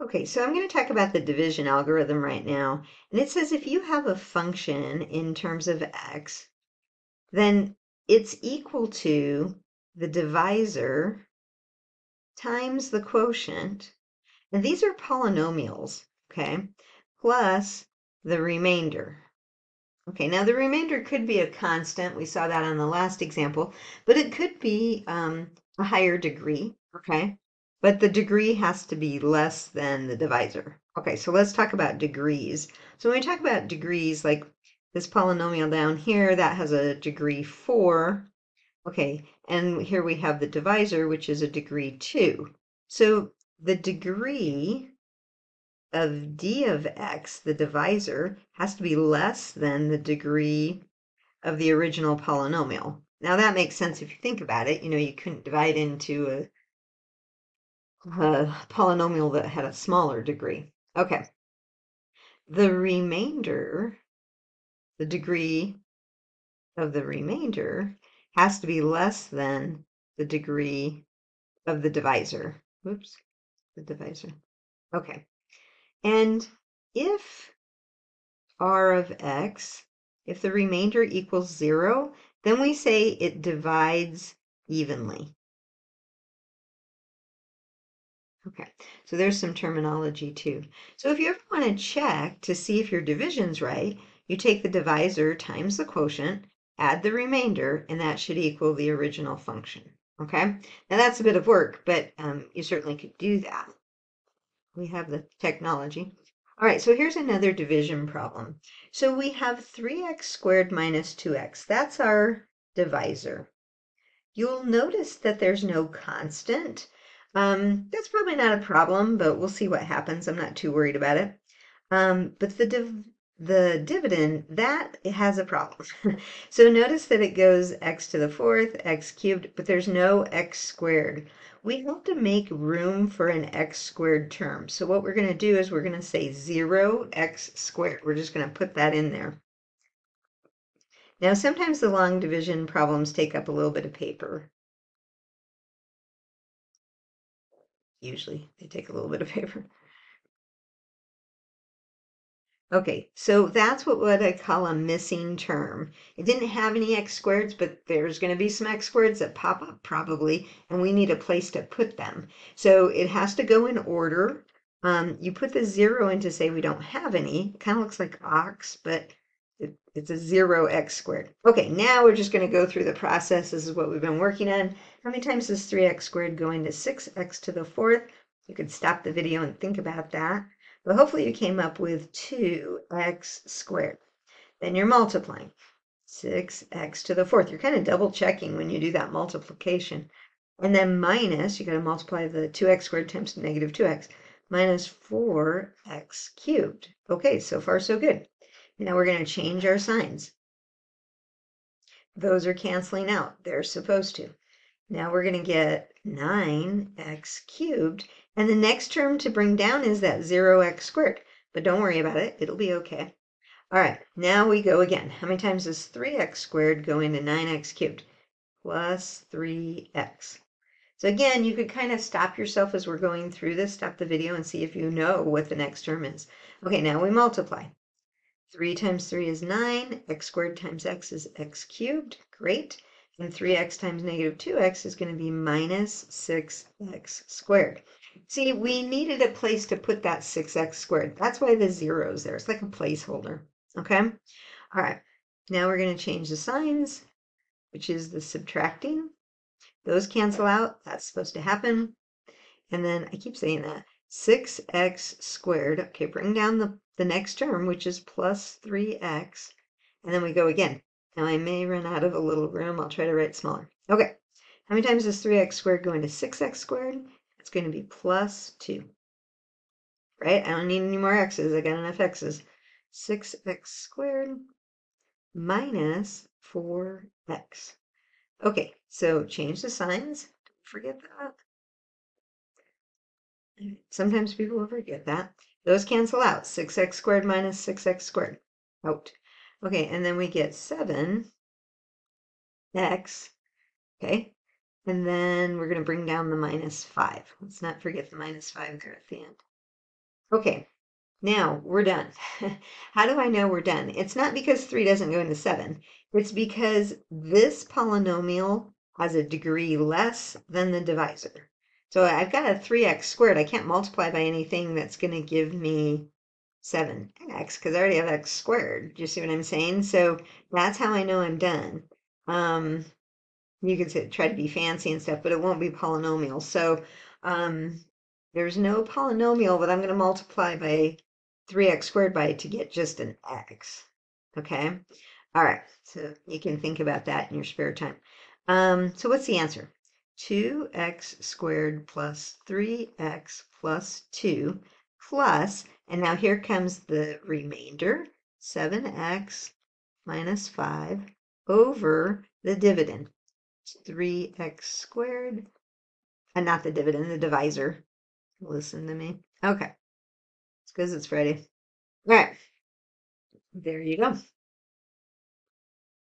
Okay, so I'm going to talk about the division algorithm right now. And it says if you have a function in terms of x, then it's equal to the divisor times the quotient. And these are polynomials, okay, plus the remainder. Okay, now the remainder could be a constant. We saw that on the last example, but it could be um, a higher degree, okay? But the degree has to be less than the divisor. Okay, so let's talk about degrees. So when we talk about degrees, like this polynomial down here, that has a degree 4. Okay, and here we have the divisor, which is a degree 2. So the degree of d of x, the divisor, has to be less than the degree of the original polynomial. Now that makes sense if you think about it. You know, you couldn't divide into a a polynomial that had a smaller degree. Okay. The remainder, the degree of the remainder has to be less than the degree of the divisor. Whoops, the divisor. Okay. And if r of x, if the remainder equals zero, then we say it divides evenly. Okay, so there's some terminology too. So if you ever want to check to see if your division's right, you take the divisor times the quotient, add the remainder, and that should equal the original function. Okay, now that's a bit of work, but um, you certainly could do that. We have the technology. All right, so here's another division problem. So we have 3x squared minus 2x. That's our divisor. You'll notice that there's no constant. Um, that's probably not a problem, but we'll see what happens. I'm not too worried about it. Um, but the div the dividend, that has a problem. so notice that it goes x to the fourth, x cubed, but there's no x squared. We have to make room for an x squared term. So what we're going to do is we're going to say 0 x squared. We're just going to put that in there. Now, sometimes the long division problems take up a little bit of paper. Usually they take a little bit of paper. Okay, so that's what, what I call a missing term. It didn't have any x squareds, but there's going to be some x squareds that pop up probably, and we need a place to put them. So it has to go in order. Um, you put the zero in to say we don't have any. It kind of looks like ox, but it's a zero x squared. Okay, now we're just going to go through the process. This is what we've been working on. How many times is 3x squared going to 6x to the fourth? You could stop the video and think about that. But hopefully you came up with 2x squared. Then you're multiplying. 6x to the fourth. You're kind of double checking when you do that multiplication. And then minus, you got to multiply the 2x squared times negative 2x, minus 4x cubed. Okay, so far so good. Now we're going to change our signs. Those are canceling out. They're supposed to. Now we're going to get 9x cubed. And the next term to bring down is that 0x squared. But don't worry about it. It'll be okay. All right, now we go again. How many times does 3x squared go into 9x cubed? Plus 3x. So again, you could kind of stop yourself as we're going through this, stop the video and see if you know what the next term is. Okay, now we multiply. 3 times 3 is 9. x squared times x is x cubed. Great. And 3x times negative 2x is going to be minus 6x squared. See, we needed a place to put that 6x squared. That's why the zero is there. It's like a placeholder. Okay? All right. Now we're going to change the signs, which is the subtracting. Those cancel out. That's supposed to happen. And then I keep saying that. 6x squared. Okay, bring down the, the next term, which is plus 3x. And then we go again. Now I may run out of a little room. I'll try to write smaller. Okay, how many times does 3x squared go into 6x squared? It's going to be plus 2. Right? I don't need any more x's. I got enough x's. 6x squared minus 4x. Okay, so change the signs. Don't forget that. Sometimes people will forget that. Those cancel out. 6x squared minus 6x squared. Out. Okay, and then we get 7x. Okay, and then we're going to bring down the minus 5. Let's not forget the minus 5 there at the end. Okay, now we're done. How do I know we're done? It's not because 3 doesn't go into 7. It's because this polynomial has a degree less than the divisor. So I've got a 3x squared. I can't multiply by anything that's going to give me 7x because I already have x squared. Do you see what I'm saying? So that's how I know I'm done. Um, you could say, try to be fancy and stuff, but it won't be polynomial. So um, there's no polynomial that I'm going to multiply by 3x squared by to get just an x. Okay? All right, so you can think about that in your spare time. Um, so what's the answer? 2x squared plus 3x plus 2 plus, and now here comes the remainder, 7x minus 5 over the dividend. 3x squared, and not the dividend, the divisor. Listen to me. Okay. It's because it's Friday. All right. There you go.